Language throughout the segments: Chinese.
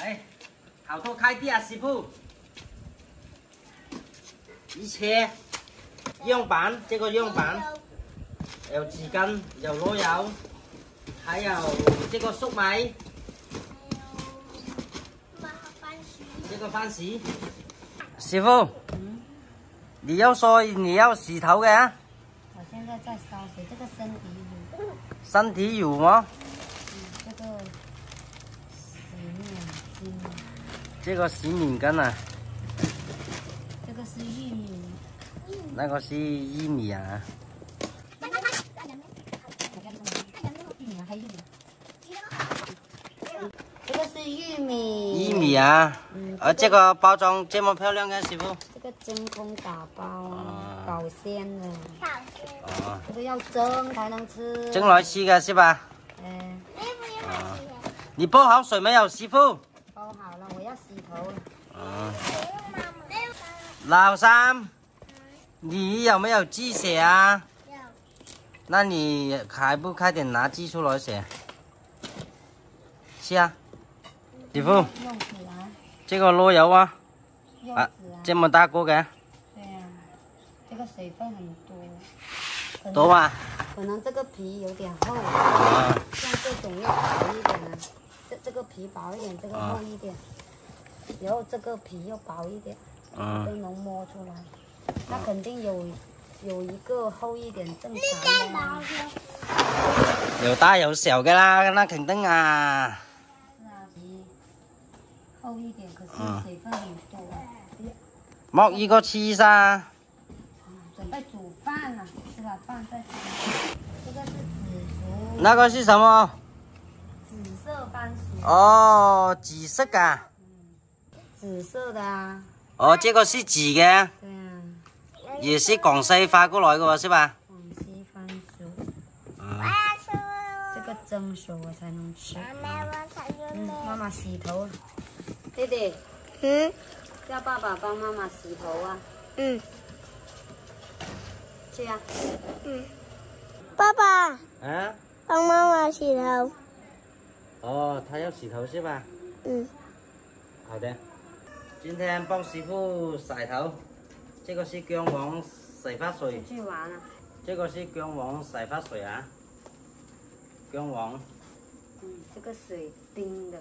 来，好多开地啊，师傅。一切样板，这个样板有纸巾，有螺油，还有这个粟米，这个番薯。师傅，你要说你要洗头的啊？我现在在烧水，这个身体乳，身体乳吗？嗯，这个洗面巾，这个是面巾啊，这个是玉米，那个是玉米啊。这个是玉米，玉米啊，嗯，而这个包装这么漂亮啊师傅。这个真空打包啊保鲜的，哦，这个要蒸才能吃，蒸来吃的是吧？嗯，啊，你煲好水没有，师傅？包好了，我要洗头了，啊，老三，你有没有鸡血啊？那你还不快点拿鸡出来写？是啊，姐夫，用起来，这个螺油啊，啊这么大个嘅，对呀，这个水分很多，多吧？可能这个皮有点厚。啊，像这种要薄一点啊，这这个皮薄一点，这个厚一点，然后这个皮又薄一点，都嗯，能摸出来。那肯定有有一个厚一点正常的啊。有大有小嘅啦，那肯定啊。是啊，皮厚一点，可是嗯水分很多。剝呢個黐沙，準備煮饭了，吃了饭再吃。这个是紫薯，那个是什么？紫色番薯。哦，紫色噶。紫色的啊，哦，这个是紫嘅，对啊，也是广西发过来嘅喎，是吧？广西番薯，嗯，这个蒸熟我才能吃。嗯，妈妈洗头。弟弟，嗯叫爸爸帮妈妈洗头啊。嗯去呀、嗯，爸爸啊？帮妈妈洗头。哦，他要洗头是吧？嗯，好的。今天帮师傅洗头，这个是姜黄洗发水出，去玩了。这个是姜黄洗发水啊。姜黄，嗯，这个水冰的。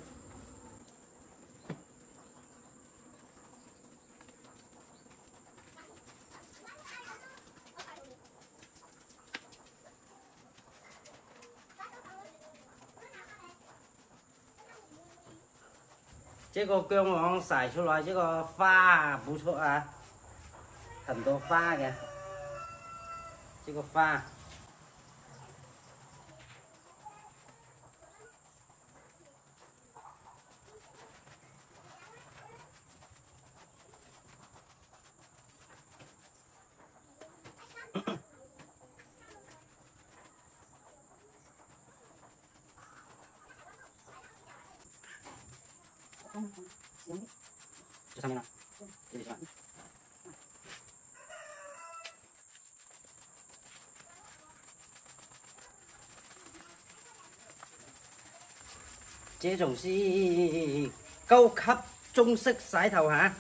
这个姜黄晒出来，这个花啊不错啊，很多花的这个花。嗯，行。这上面呢？这里是吧？这种是高級中式洗头吓，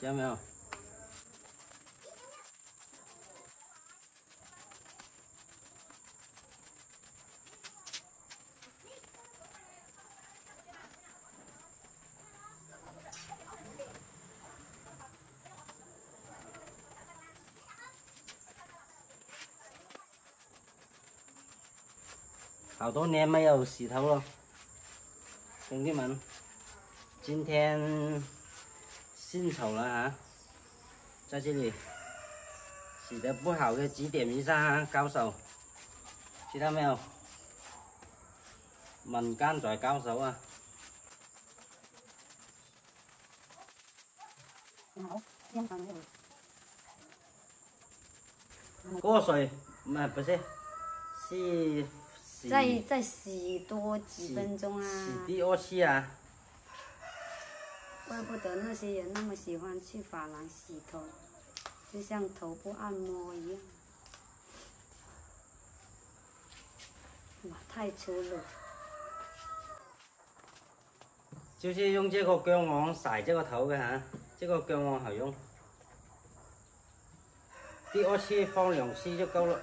知道没有？好多年没有洗头了，兄弟们，今天献丑了啊！在这里洗的不好的指点一下高手，知道没有？民間在高手啊！好，香港的。过水，唔係不是，是洗再再洗多几分钟啊！洗第二次啊！怪不得那些人那么喜欢去发廊洗头，就像头部按摩一样。哇，太粗鲁！就是用这个姜黄洗这个头的哈，这个姜黄好用。第二次放两次就够了。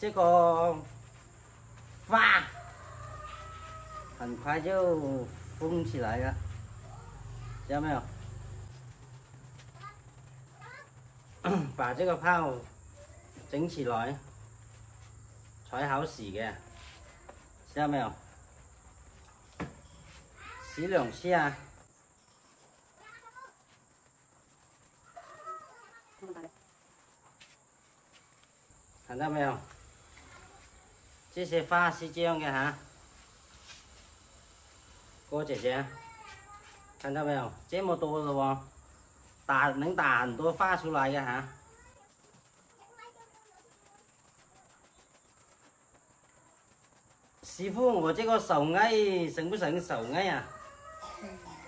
这个发很快就封起来了，知道没有？把这个泡整起来才好洗嘅，知道没有？洗两次啊！这些花是这样的哈，哥姐姐，看到没有？这么多的哦，打能打很多发出来的哈。师傅，我这个手爱省不省手爱呀、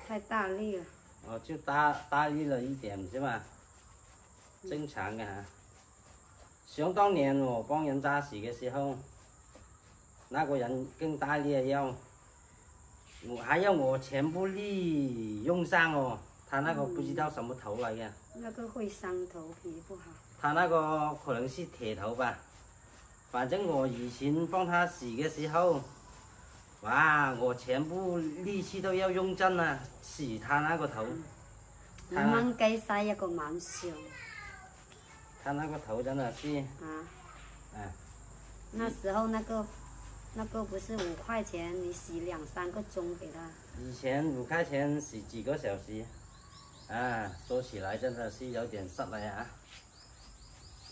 太大力了。哦，就大大力了一点是吧？正常的哈。想当年我帮人扎洗的时候，那个人更大力要，我还要我全部力用上哦。他那个不知道什么头来的，那个会伤头皮不好。他那个可能是铁头吧。反正我以前帮他洗的时候，哇，我全部力气都要用尽了，洗他那个头。五蚊雞洗一個晚上他那个头真的是，啊！哎，那时候那个那个不是五块钱，你洗两三个钟给他。以前五块钱洗几个小时，啊，说起来真的是有点失礼啊。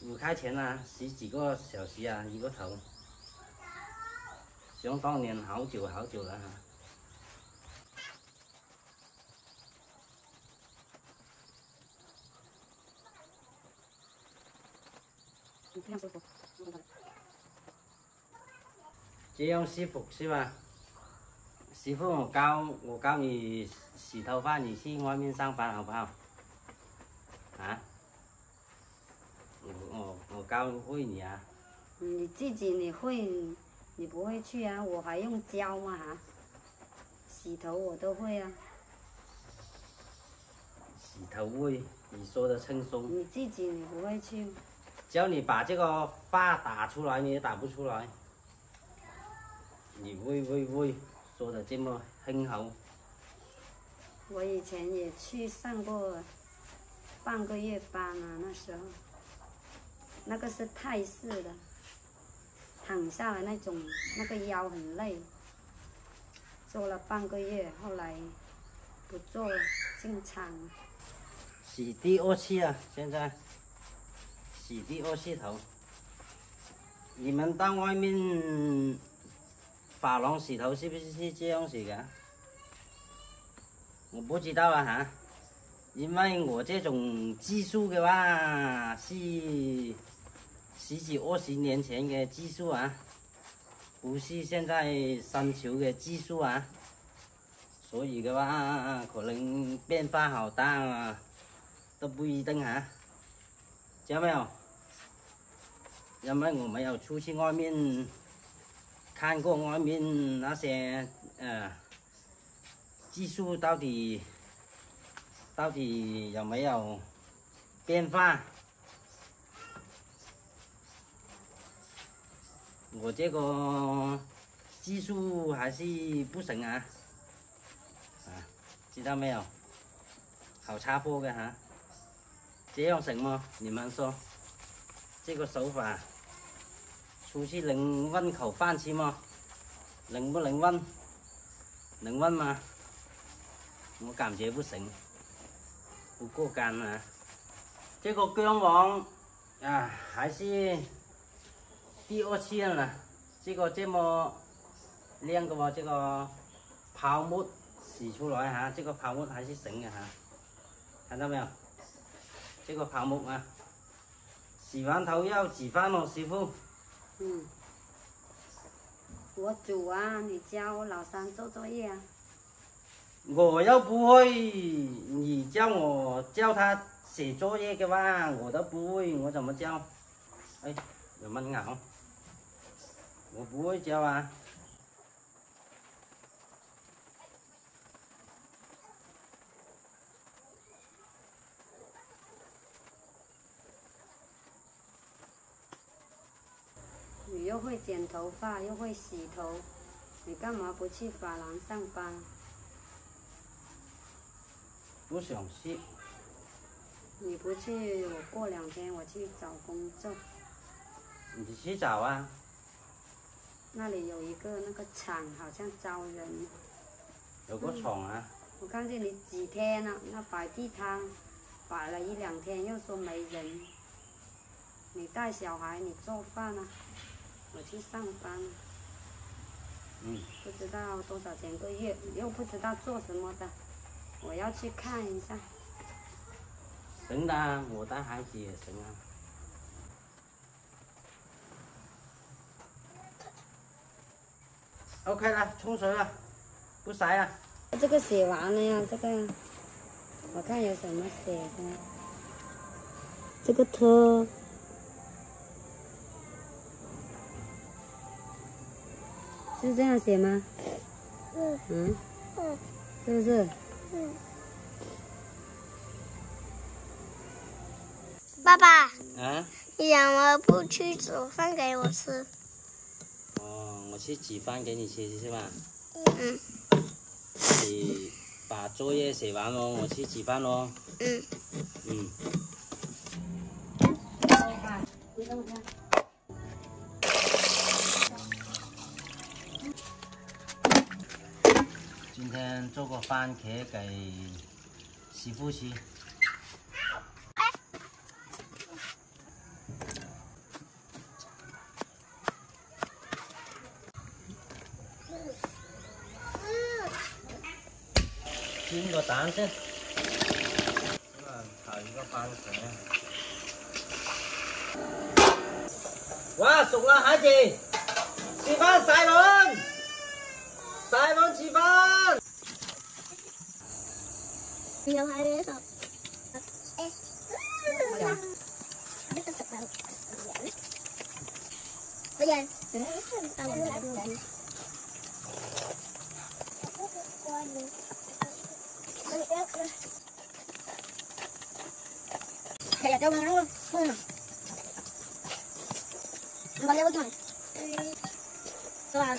五块钱啊，洗几个小时啊，一个头。想当年好久好久了哈、你这样舒服。这样舒服是吧？师傅，我教我教你洗头发，你去外面上班好不好？啊？我我我教会你啊。你自己你会，你不会去啊？我还用教吗哈？洗头我都会啊。洗头会，你说的轻松。你自己你不会去，叫你把这个发打出来，你也打不出来。你会会会说的这么很好，我以前也去上过半个月班啊，那时候，那个是泰式的，躺下来那种，那个腰很累，做了半个月，后来不做了，进厂了。洗第二次啊，现在洗第二次头。你们到外面发廊洗头是不是是这样洗的？我不知道啊哈，因为我这种技术的话是十几二十年前的技术啊，不是现在新潮的技术啊，所以的话可能变化好大啊。都不一定哈，知道没有？因为我没有出去外面看过外面那些呃技术到底到底有没有变化。我这个技术还是不行啊，啊，知道没有？好插播的哈。这样行吗？你们说这个手法出去能问口饭吃吗？能不能问？能问吗？我感觉不行，不过干啊。这个姜王啊，还是第二次了。这个这么亮的哦，这个泡沫洗出来哈，这个泡沫还是行的哈，看到没有？这个泡沫啊，洗完头要煮饭哦，师傅。嗯，我煮啊，你教我老三做作业啊。我又不会，你叫我教他写作业的话，我都不会，我怎么教？哎，有蚊咬，我不会教啊。你又会剪头发，又会洗头，你干嘛不去发廊上班？不想去。你不去，我过两天我去找工作。你去找啊。那里有一个那个厂，好像招人。有个厂啊。我看见你几天了，那摆地摊摆了一两天，又说没人。你带小孩，你做饭啊，我去上班。嗯。不知道多少钱个月，又不知道做什么的，我要去看一下。行的，我带孩子也行啊。OK 了，冲水了，不塞了。这个写完了呀，这个我看有什么写的。这个托是这样写吗？嗯嗯，嗯是不是？嗯。爸爸，啊？你怎么不去煮饭给我吃？哦，我去煮饭给你吃是吧？嗯你把作业写完喽，我去煮饭喽。嗯。嗯。今天做个番茄给媳妇吃。煎个蛋先，咁啊炒一个番茄。哇，熟了，孩子，吃饭晒轮，晒轮吃饭。有还没熟。哎，这个什么？不然，嗯，上我来。Kayak jauh mana? Hmm. Balik lagi mana? Soal.